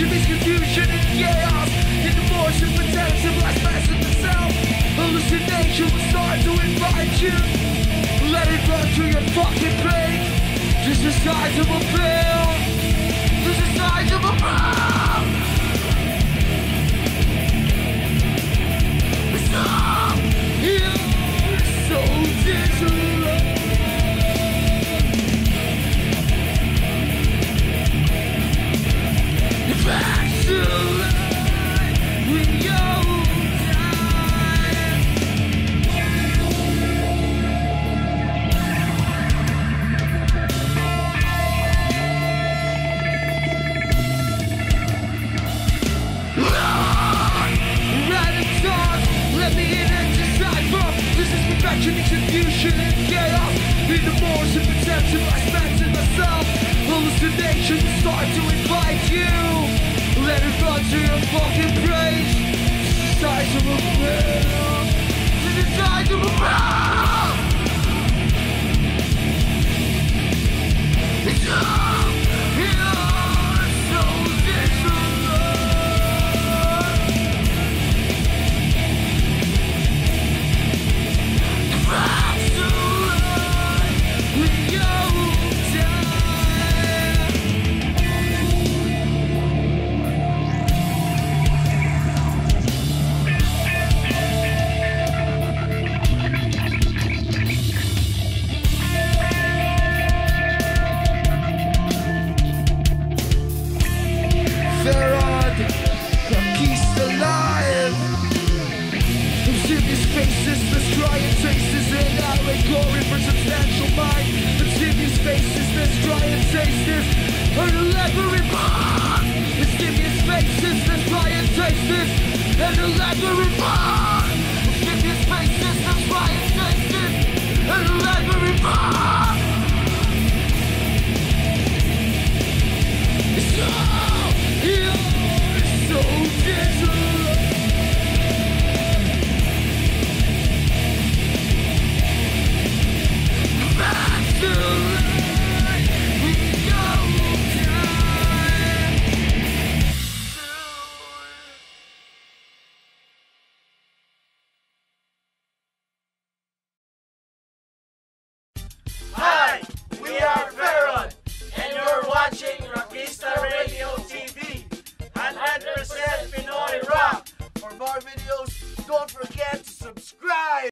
hallucination means confusion and chaos. In the motion, potential, last mass of the self. Hallucination will start to invite you. Let it run through your fucking brain. Just the size of a pill. Just the size of a pill. Confusion and chaos In the moors of perception I spent in myself. Hallucinations start to invite you? Let it run to your Obsidious faces, destroying traces and allegory for substantial mind. Obsidious faces, destroying traces, an allegory for Obsidious faces, destroying traces, an allegory for